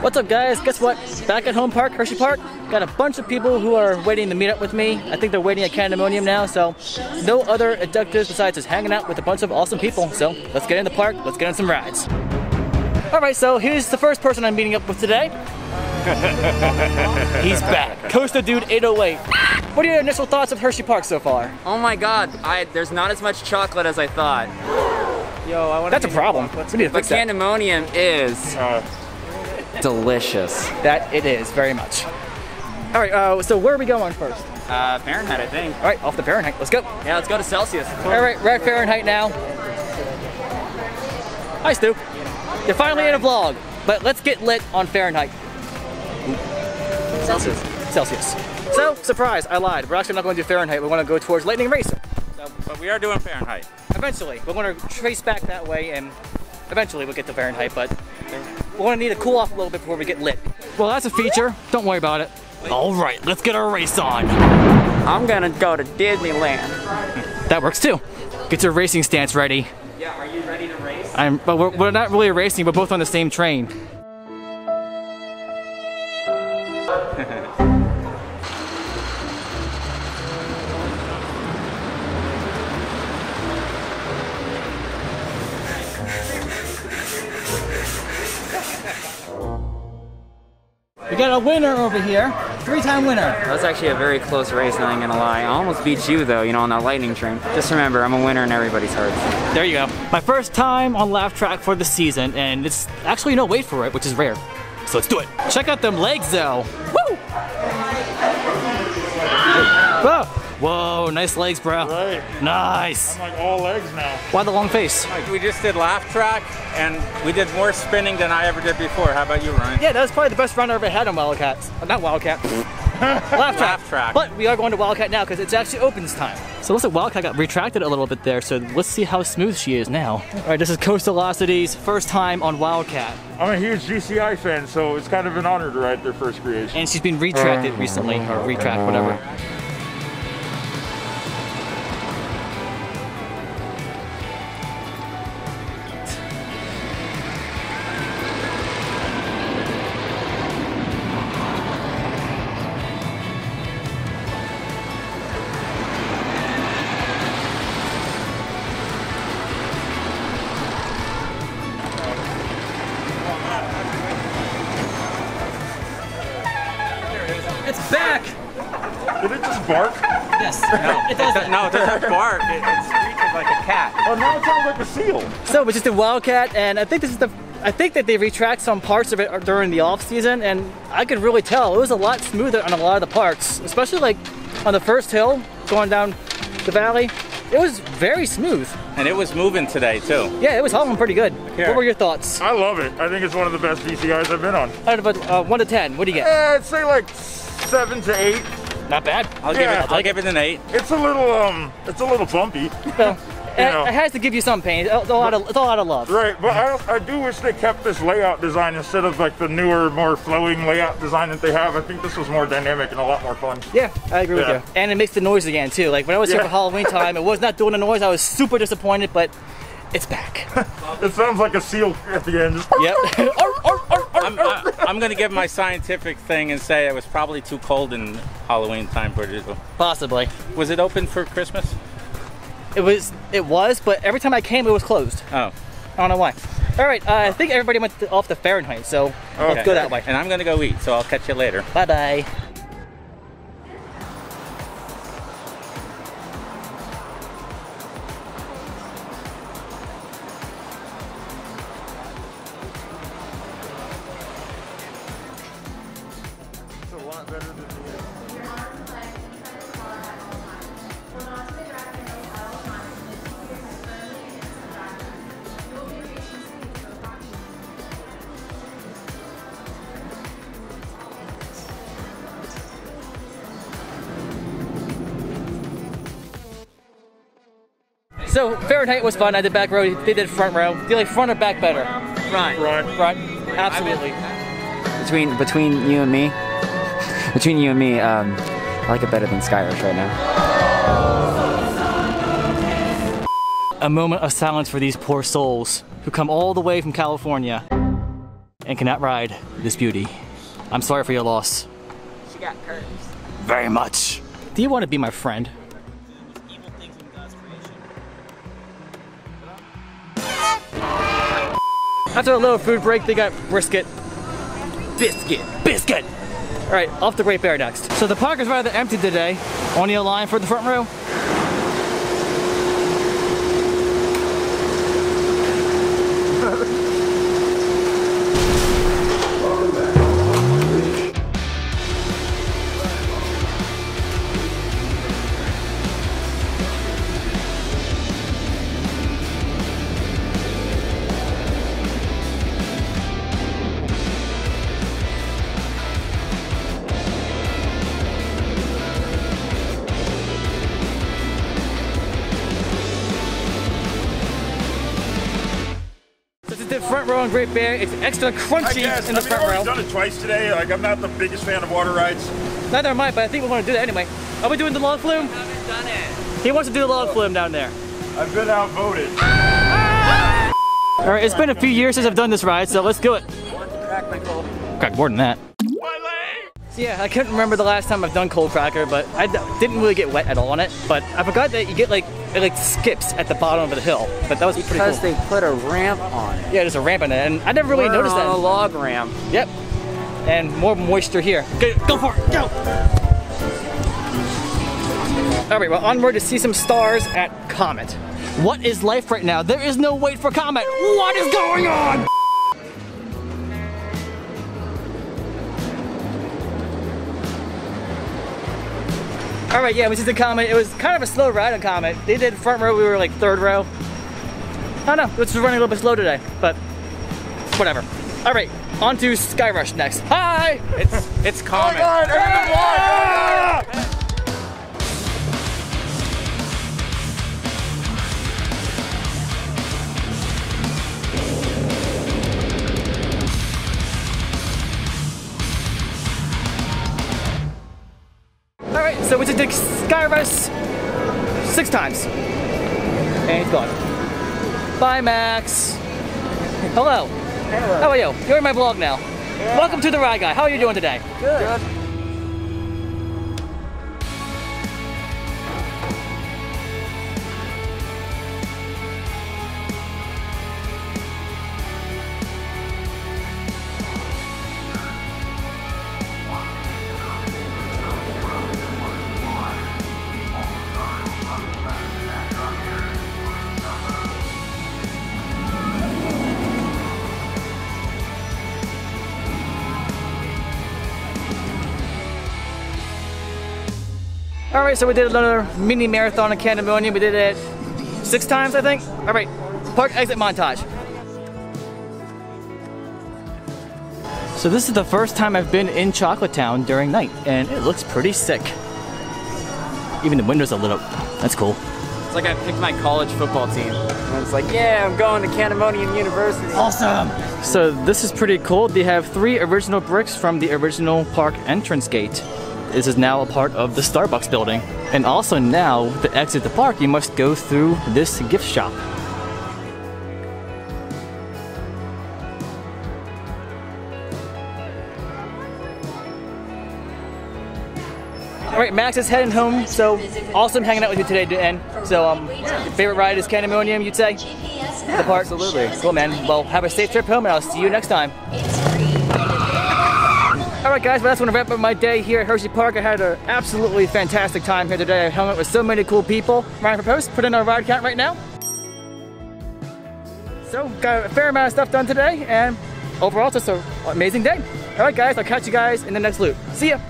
What's up guys? Guess what? Back at Home Park, Hershey Park, got a bunch of people who are waiting to meet up with me. I think they're waiting at Candymonium now, so no other objectives besides just hanging out with a bunch of awesome people. So let's get in the park, let's get on some rides. Alright, so here's the first person I'm meeting up with today. He's back. Coaster Dude 808. What are your initial thoughts of Hershey Park so far? Oh my god, I there's not as much chocolate as I thought. Yo, I want That's a problem. We need to But fix that. Candymonium is uh, delicious. That it is, very much. Alright, uh, so where are we going first? Uh, Fahrenheit, I think. Alright, off the Fahrenheit, let's go. Yeah, let's go to Celsius. Alright, we're at Fahrenheit now. Hi Stew. You're finally in a vlog, but let's get lit on Fahrenheit. Celsius. Celsius. So, surprise, I lied. We're actually not going to do Fahrenheit, we want to go towards Lightning Racer. But we are doing Fahrenheit. Eventually, we're going to trace back that way and eventually we'll get to Fahrenheit, but we're going to need to cool off a little bit before we get lit. Well, that's a feature. Don't worry about it. Alright, let's get our race on. I'm gonna go to Disneyland. That works too. Get your racing stance ready. Yeah, are you ready to race? I'm, but we're, we're not really racing, we're both on the same train. We got a winner over here, three-time winner. That was actually a very close race, not gonna lie. I almost beat you though, you know, on that lightning train. Just remember, I'm a winner in everybody's hearts. There you go. My first time on Laff Trakk for the season, and it's actually no wait for it, which is rare. So let's do it. Check out them legs though. Woo! Whoa, Whoa nice legs, bro. Right. Nice. I'm like all legs now. Why the long face? We just did Laff Trakk and we did more spinning than I ever did before. How about you, Ryan? Yeah, that was probably the best run I ever had on Wildcats. Uh, Not Wildcat. Laff Trakk. Laff Trakk. But we are going to Wildcat now because it's actually opens time. So looks like Wildcat got retracted a little bit there, so let's see how smooth she is now. All right, this is Coasterlocity's first time on Wildcat. I'm a huge GCI fan, so it's kind of an honor to ride their first creation. And she's been retracted recently, or retracked, whatever. Bark? Yes, No. it does that. No, it doesn't bark. It, it screeches like a cat. Oh, now it sounds like a seal. So we just did Wildcat, and I think this is the. I think that they retract some parts of it during the off season, and I could really tell it was a lot smoother on a lot of the parts, especially like on the first hill going down the valley. It was very smooth. And it was moving today too. Yeah, it was hauling pretty good. Here. What were your thoughts? I love it. I think it's one of the best GCIs I've been on. Out of a uh, one to ten, what do you get? Eh, I'd say like seven to eight. Not bad. I'll Yeah. give it. I'll give it an eight. It's a little um, it's a little bumpy. Well, it, know. it has to give you some pain. It's a lot of, it's a lot of love. Right, but I, I do wish they kept this layout design instead of like the newer, more flowing layout design that they have. I think this was more dynamic and a lot more fun. Yeah, I agree Yeah. with you. And it makes the noise again too. Like when I was here for Halloween time, it was not doing the noise. I was super disappointed, but it's back. It sounds like a seal at the end. Yep. Arr, arr, arr, arr, I'm, I, I'm gonna give my scientific thing and say it was probably too cold in Halloween time for it. Possibly. Was it open for Christmas? It was. It was, but every time I came, it was closed. Oh. I don't know why. All right. Uh, I think everybody went off the Fahrenheit, so let's go that way. And I'm gonna go eat, so I'll catch you later. Bye bye. So Fahrenheit was fun. I did back row. They did front row. Do you like front or back better? Front. Right. Front. Absolutely. Between between you and me, between you and me, um, I like it better than Skyrush right now. A moment of silence for these poor souls who come all the way from California. and cannot ride this beauty. I'm sorry for your loss. She got curves. Very much. Do you want to be my friend? After a little food break, they got brisket. Biscuit, biscuit. All right, off to Great Bear next. So the park is rather empty today. Only a line for the front row. Front row on Great Bear. It's extra I crunchy guess. in the I mean, front I've row. already done it twice today. Like, I'm not the biggest fan of water rides. Neither am I, but I think we want to do that anyway. Are we doing the log flume? haven't done it. He wants to do the log flume down there. I've been outvoted. All right, it's been a few years since I've done this ride, so let's do it. Crack my cold. Crack more than that. My leg! So yeah, I couldn't remember the last time I've done Coal Cracker, but I didn't really get wet at all on it. But I forgot that you get like it like skips at the bottom of the hill. But that was pretty cool. Because cool. they put a ramp on it. Yeah, there's a ramp in it, and I never really We're noticed on that. a log ramp. Yep. And more moisture here. Okay, go for it, go! All right, well, onward to see some stars at Comet. What is life right now? There is no wait for Comet. What is going on? All right, yeah, we did the Comet. It was kind of a slow ride on Comet. They did front row, we were like third row. I don't know, it's just running a little bit slow today, but whatever. All right, on to Skyrush next. Hi! It's it's common. All right, so we just did Skyrush six times. And he's gone. Bye, Max. Hello. Hello. How are you? You're in my vlog now. Welcome to the RyGuy. How are you doing today? Good. Good. All right, so we did another mini marathon in Candymonium. We did it six times, I think. All right, park exit montage. So this is the first time I've been in Chocolate Town during night, and it looks pretty sick. Even the windows are lit up. That's cool. It's like I picked my college football team. And it's like, yeah, I'm going to Candymonium University. Awesome! So this is pretty cool. They have three original bricks from the original park entrance gate. This is now a part of the Starbucks building. And also now, to exit the park, you must go through this gift shop. All right, Max is heading home, so awesome hanging out with you today, Dan. So, um, favorite ride is Candymonium, you'd say? the park? Absolutely. Cool, man. Well, have a safe trip home, and I'll see you next time. All right, guys, well, that's to wrap up my day here at Hershey Park. I had an absolutely fantastic time here today. I hung out with so many cool people. Ryan Proposed, put in our ride count right now. So, got a fair amount of stuff done today, and overall, just an amazing day. All right, guys, I'll catch you guys in the next loop. See ya.